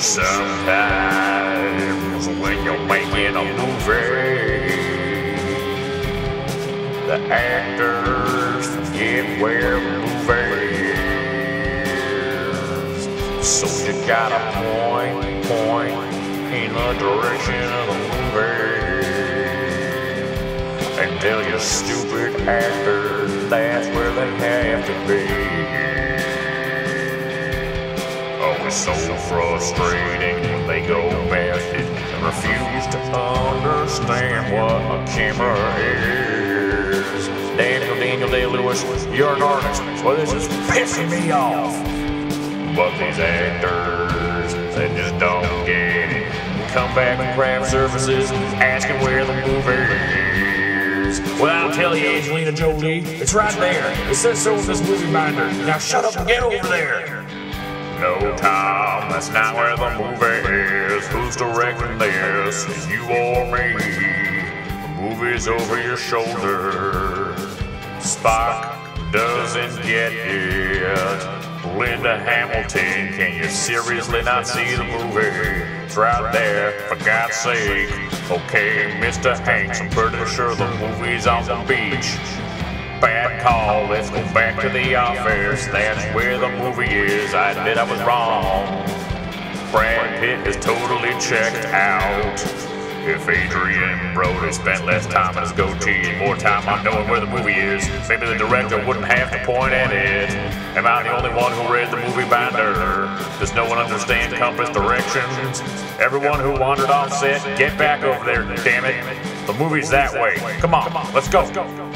sometimes when you're making a movie, the actors forget where the movie. So you gotta point, point in the direction of the movie. And tell your stupid actors that's where they have to be. Oh, so frustrating when they go method and refuse to understand what a camera is. Daniel, Daniel Day Lewis, you're an artist, so this is pissing me off. But these actors, they just don't get it. Come back from craft services asking where the movie is. Well, I'll tell you, Angelina Jolie, it's right there. It says so in this movie binder. Now shut up and get over there. No, Tom, that's not where the movie is. Who's directing this? You or me? The movie's over your shoulder. Spock doesn't get it. Linda Hamilton, can you seriously not see the movie? It's right there, for God's sake. Okay, Mr. Hanks, I'm pretty sure the movie's on the beach. Bad call, let's go back to the office. That's where the movie is. I admit I was wrong. Brad Pitt is totally checked out. If Adrien Brody spent less time on his goatee and more time on knowing where the movie is, maybe the director wouldn't have to point at it. Am I the only one who read the movie binder? Does no one understand compass directions? Everyone who wandered off set, get back over there, damn it. The movie's that way. Come on, let's go.